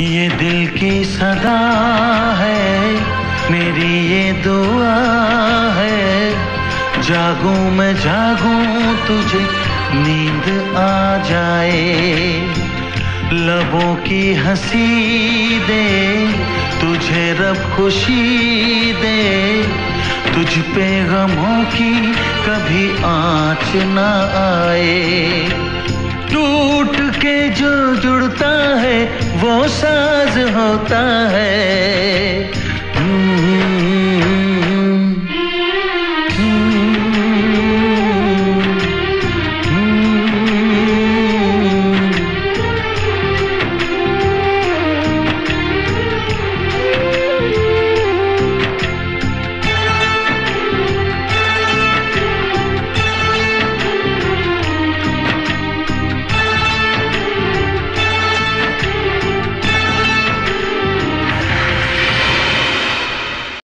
ये दिल की सदा है, मेरी ये दुआ है। जागू मैं, जागू तुझे, नींद आ जाए। लबों की हँसी दे, तुझे रब खुशी दे। तुझ पे गमों की कभी आँच ना आए। जुड़ता है वो साज होता है।